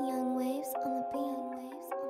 Young waves on the beat.